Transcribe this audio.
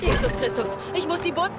Jesus Christus, ich muss die Bund...